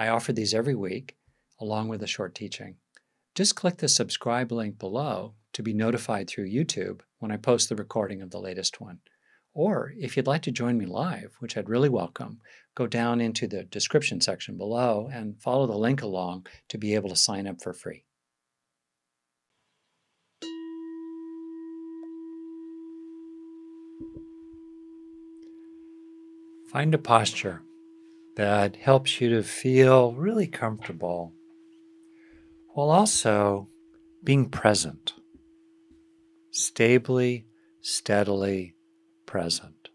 I offer these every week, along with a short teaching. Just click the subscribe link below to be notified through YouTube when I post the recording of the latest one. Or if you'd like to join me live, which I'd really welcome, go down into the description section below and follow the link along to be able to sign up for free. Find a posture that helps you to feel really comfortable while also being present, stably, steadily present.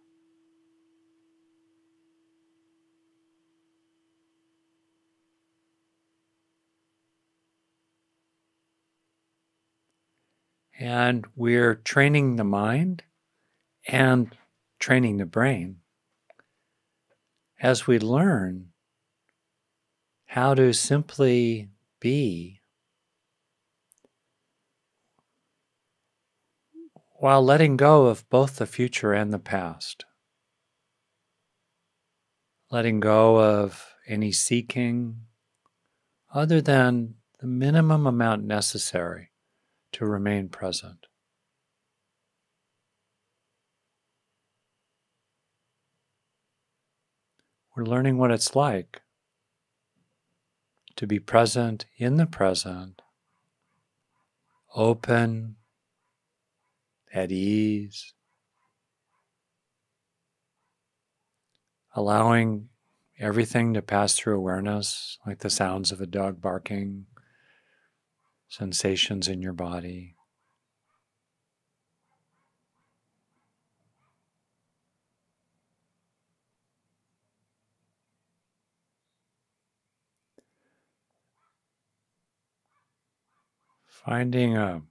And we're training the mind and training the brain as we learn how to simply be while letting go of both the future and the past. Letting go of any seeking other than the minimum amount necessary to remain present. We're learning what it's like to be present in the present, open, at ease, allowing everything to pass through awareness, like the sounds of a dog barking, sensations in your body. Finding a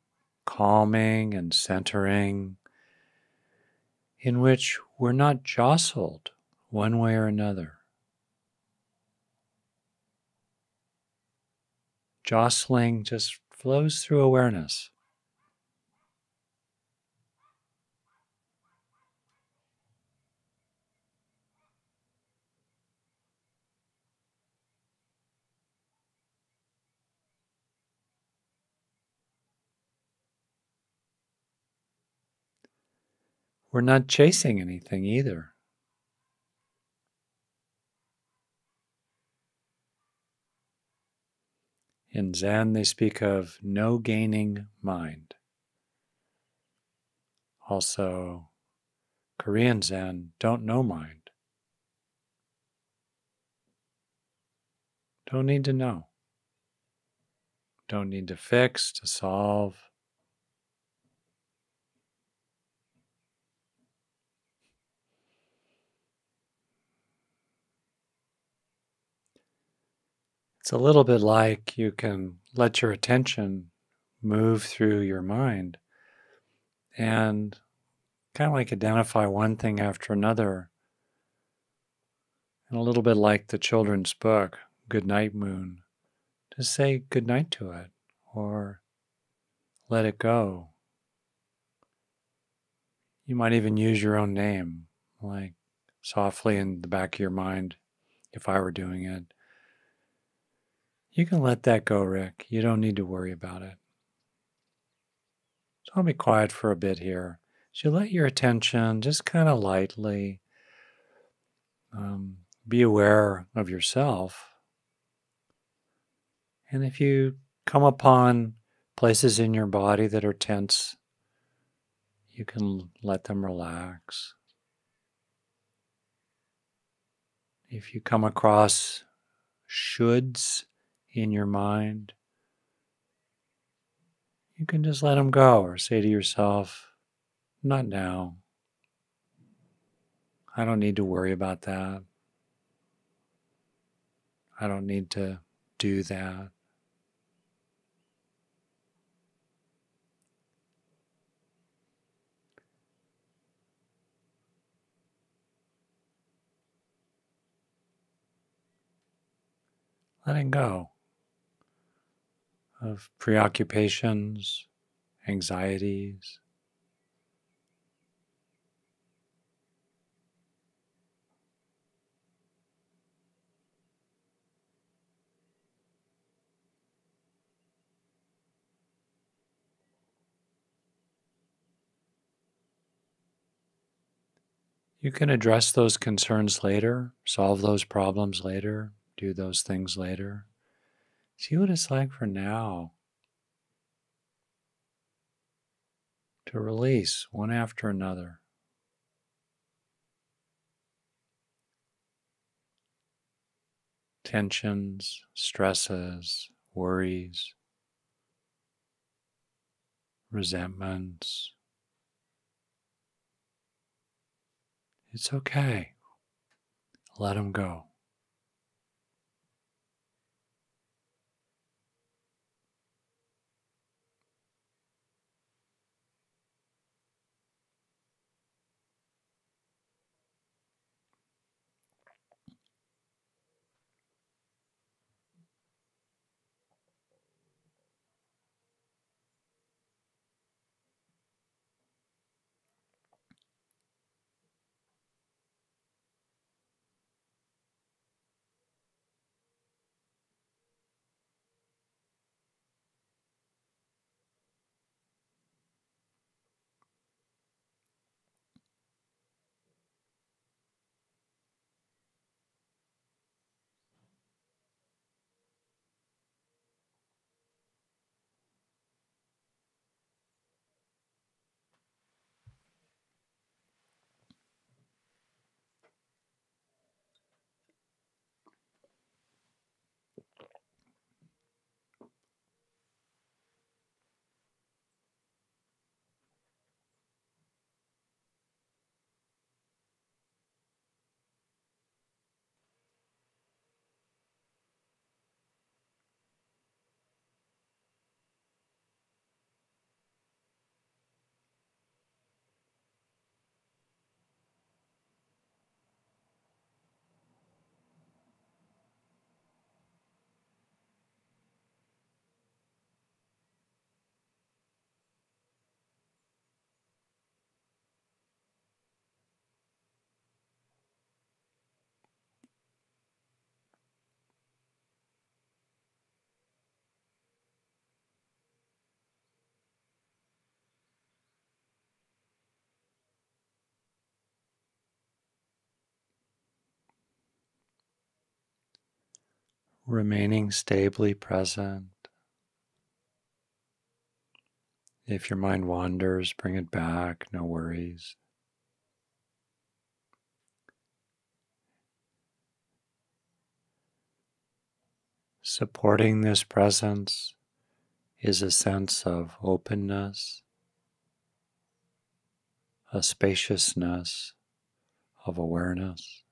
calming and centering in which we're not jostled one way or another. Jostling just flows through awareness. We're not chasing anything either. In Zen, they speak of no gaining mind. Also, Korean Zen don't know mind. Don't need to know. Don't need to fix, to solve. It's a little bit like you can let your attention move through your mind and kind of like identify one thing after another. And a little bit like the children's book, Good Night Moon, to say good night to it or let it go. You might even use your own name, like softly in the back of your mind, if I were doing it. You can let that go, Rick. You don't need to worry about it. So I'll be quiet for a bit here. So you let your attention just kind of lightly um, be aware of yourself. And if you come upon places in your body that are tense, you can let them relax. If you come across shoulds in your mind, you can just let them go or say to yourself, not now. I don't need to worry about that. I don't need to do that. Letting go of preoccupations, anxieties. You can address those concerns later, solve those problems later, do those things later. See what it's like for now to release one after another. Tensions, stresses, worries, resentments. It's okay. Let them go. Remaining stably present. If your mind wanders, bring it back, no worries. Supporting this presence is a sense of openness, a spaciousness of awareness.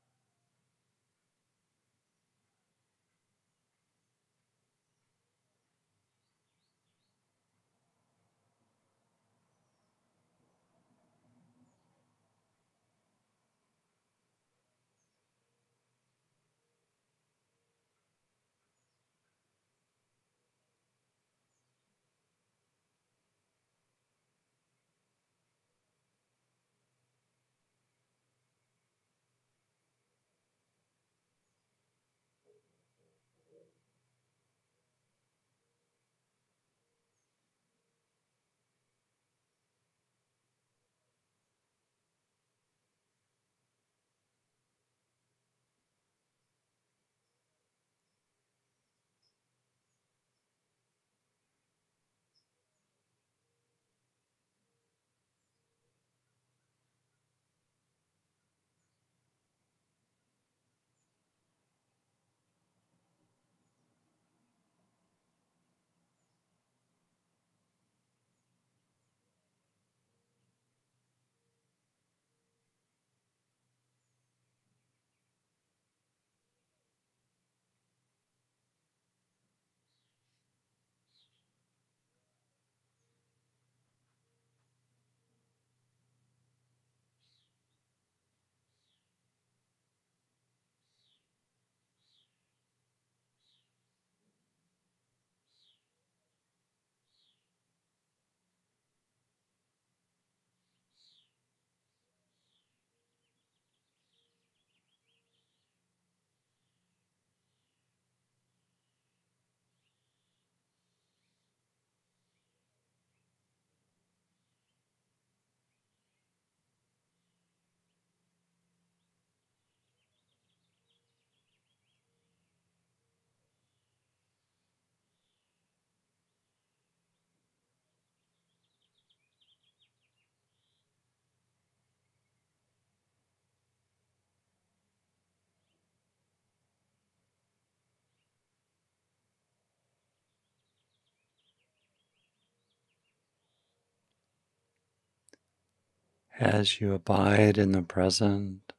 As you abide in the present,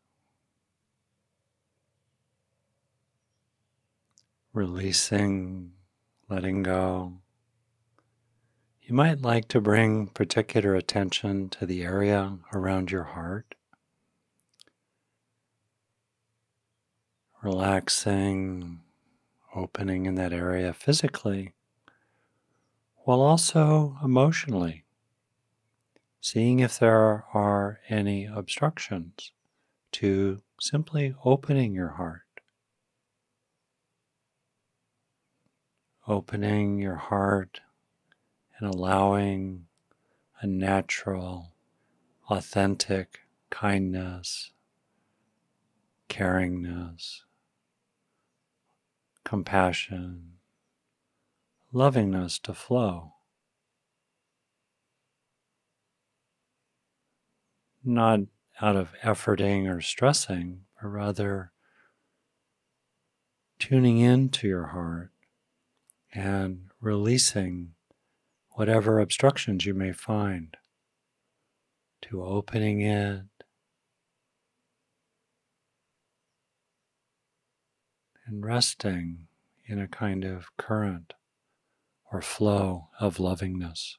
releasing, letting go, you might like to bring particular attention to the area around your heart. Relaxing, opening in that area physically, while also emotionally, seeing if there are any obstructions to simply opening your heart. Opening your heart and allowing a natural, authentic kindness, caringness, compassion, lovingness to flow. Not out of efforting or stressing, but rather tuning into your heart and releasing whatever obstructions you may find, to opening it and resting in a kind of current or flow of lovingness.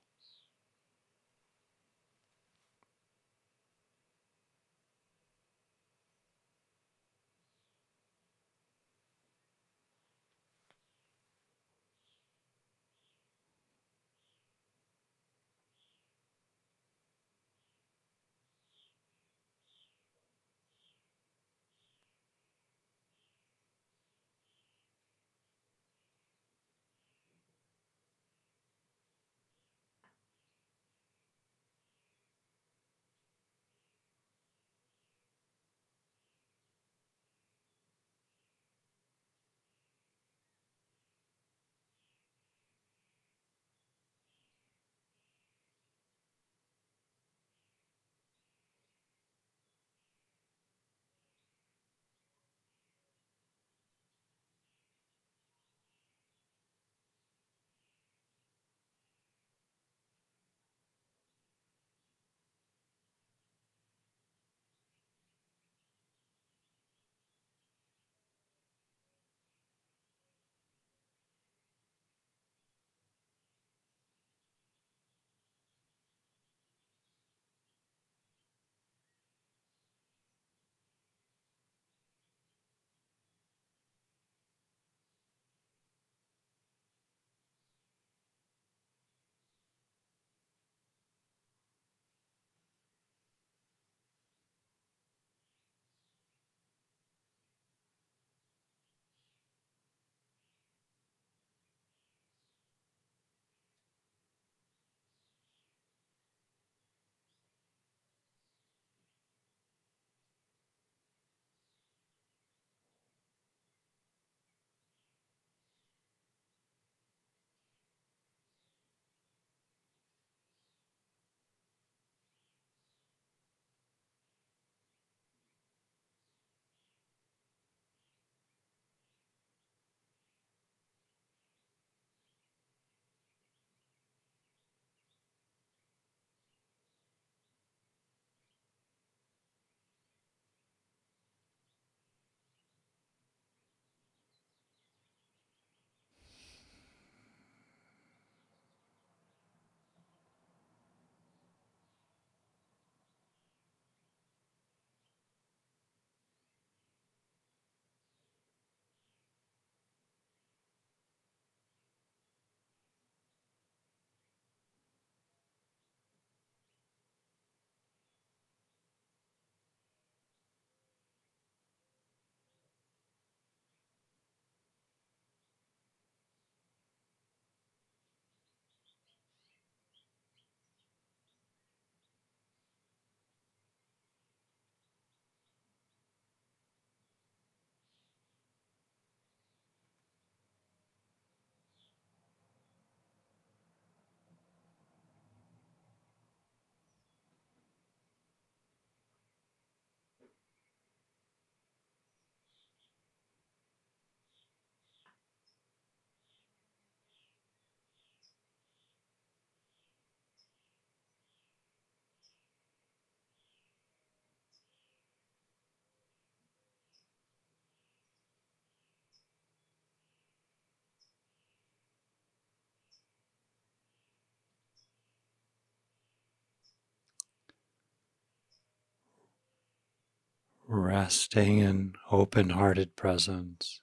Resting in open hearted presence,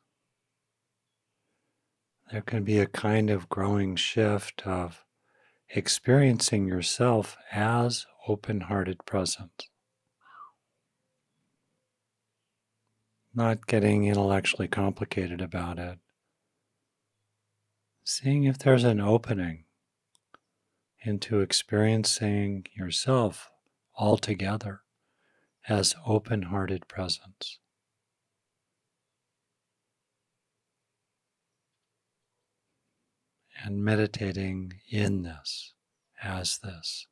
there can be a kind of growing shift of experiencing yourself as open hearted presence. Not getting intellectually complicated about it. Seeing if there's an opening into experiencing yourself altogether as open hearted presence. And meditating in this as this.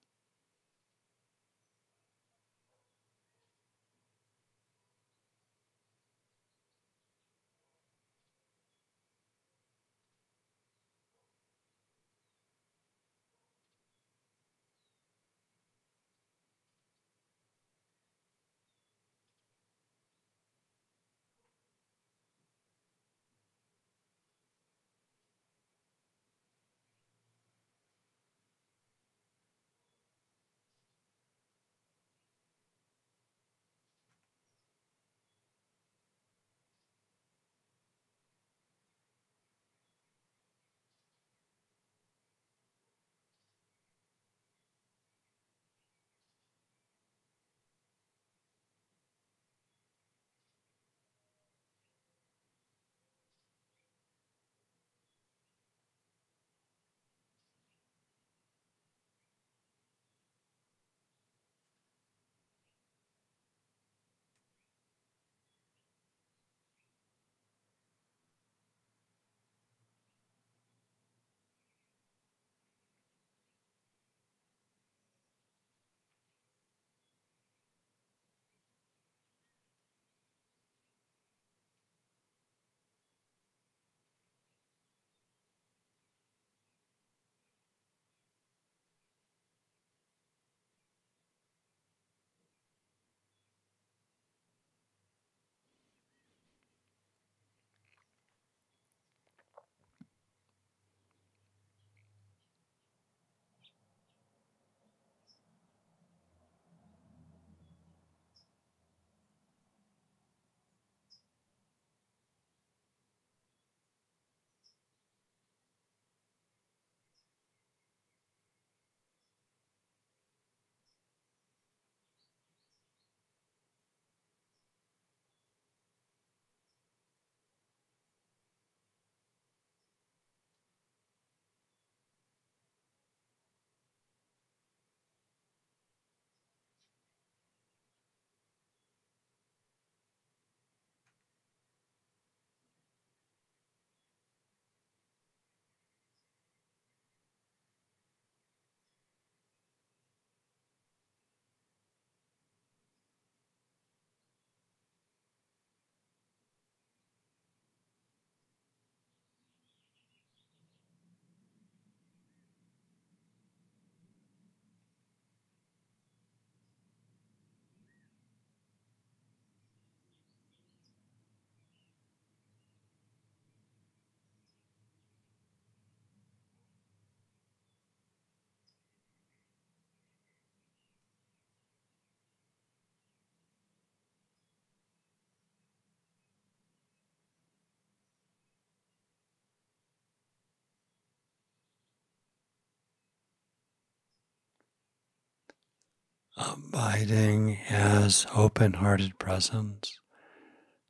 Abiding as open hearted presence,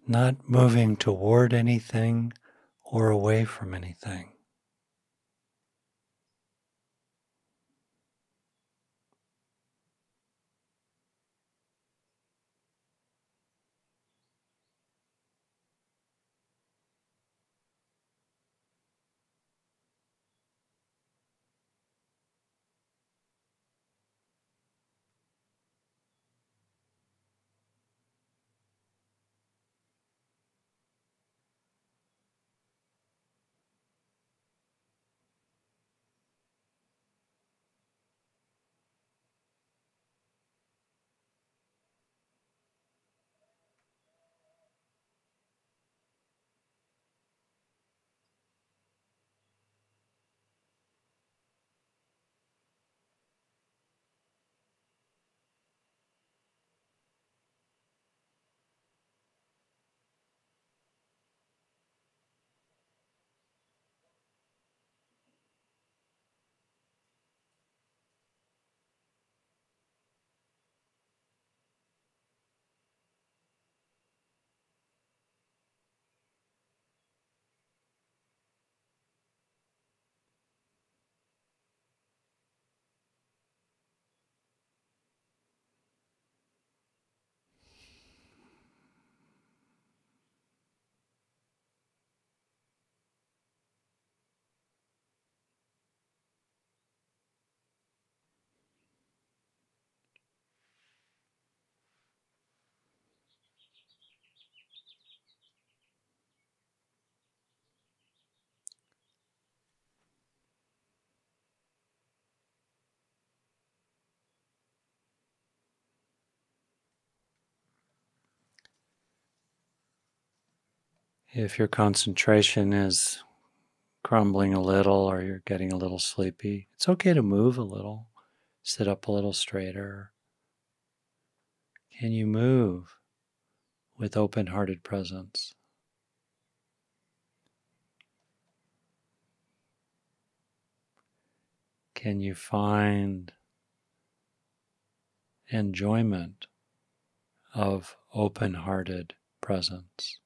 not moving toward anything or away from anything. If your concentration is crumbling a little or you're getting a little sleepy, it's okay to move a little, sit up a little straighter. Can you move with open hearted presence? Can you find enjoyment of open hearted presence?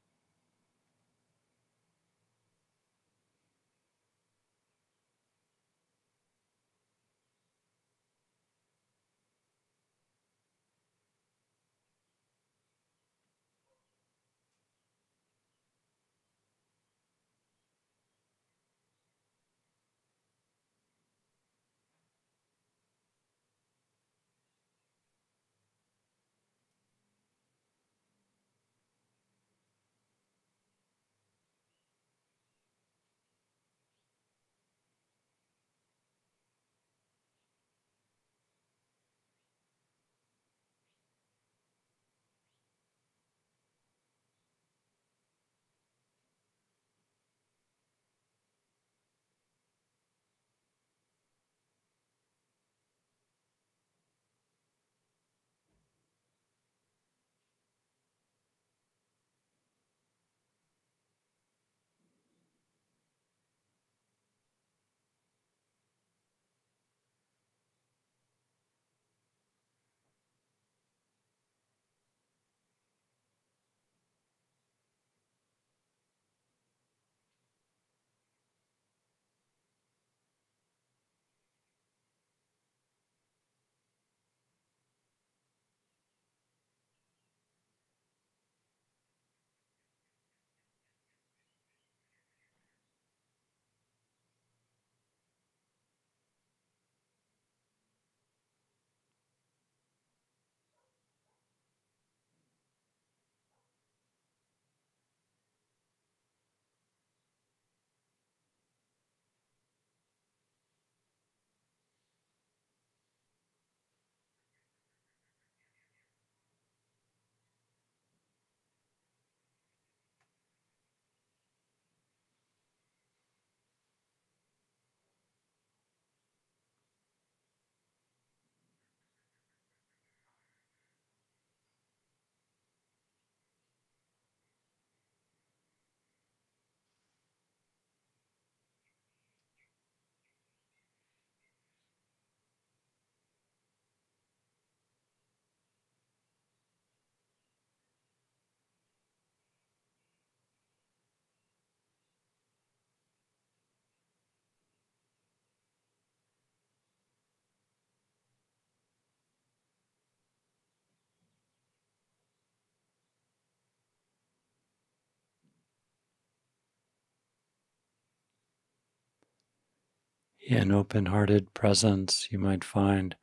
In open hearted presence, you might find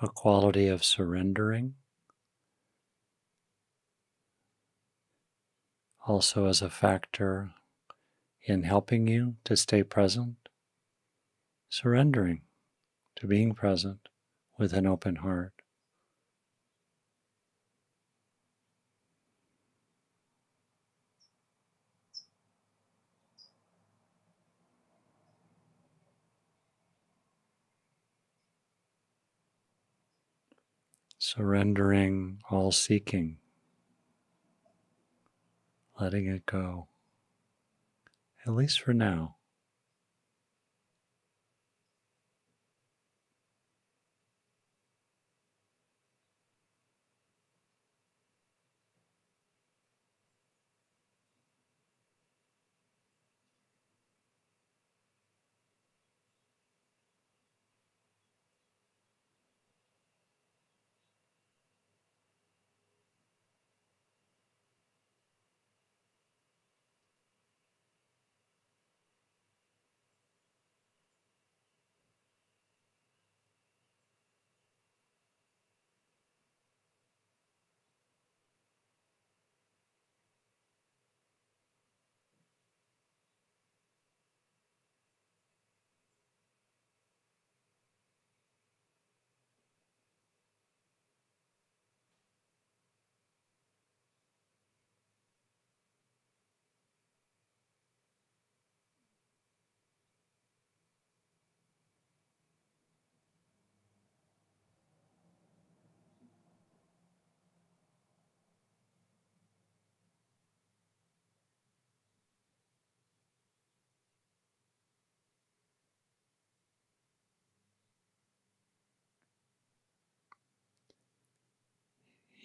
a quality of surrendering. Also, as a factor in helping you to stay present, surrendering to being present with an open heart. Surrendering all seeking, letting it go, at least for now.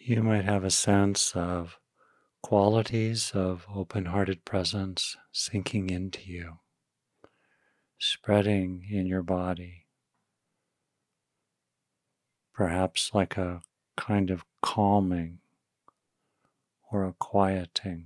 You might have a sense of qualities of open hearted presence sinking into you, spreading in your body, perhaps like a kind of calming or a quieting.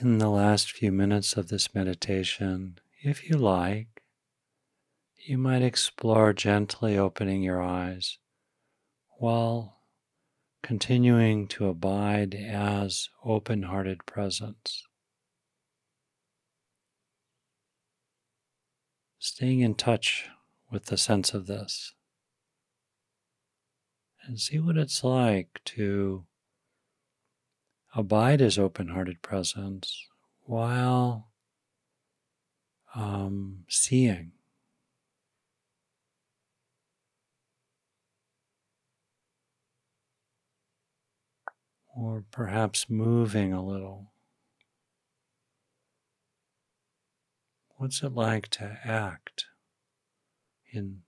In the last few minutes of this meditation, if you like, you might explore gently opening your eyes while continuing to abide as open hearted presence. Staying in touch with the sense of this and see what it's like to abide as open hearted presence while um, seeing. Or perhaps moving a little. What's it like to act in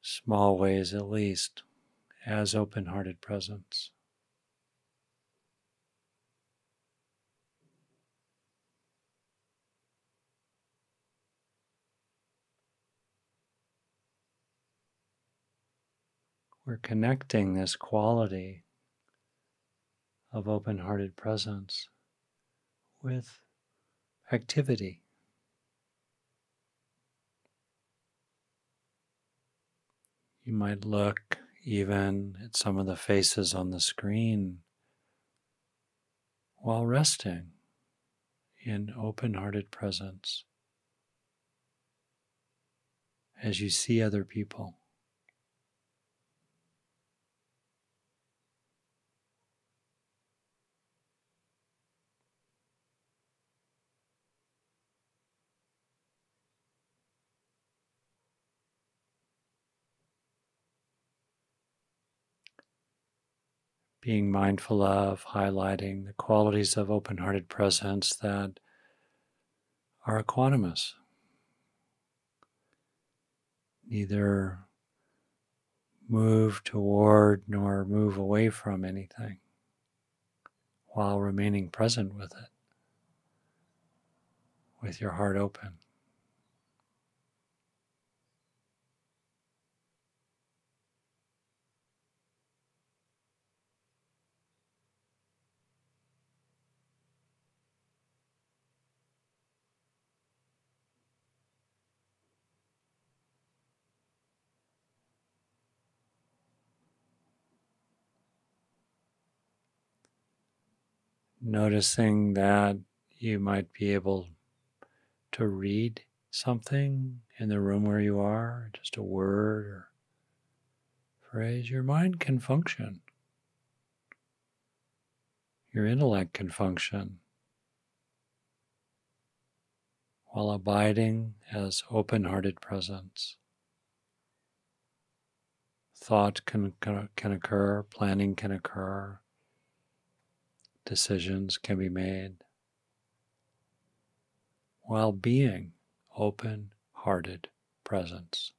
small ways, at least, as open hearted presence? We're connecting this quality of open hearted presence with activity. You might look even at some of the faces on the screen while resting in open hearted presence as you see other people. Being mindful of, highlighting the qualities of open hearted presence that are equanimous. Neither move toward nor move away from anything while remaining present with it, with your heart open. Noticing that you might be able to read something in the room where you are, just a word or phrase, your mind can function. Your intellect can function while abiding as open hearted presence. Thought can, can occur, planning can occur, decisions can be made while being open hearted presence.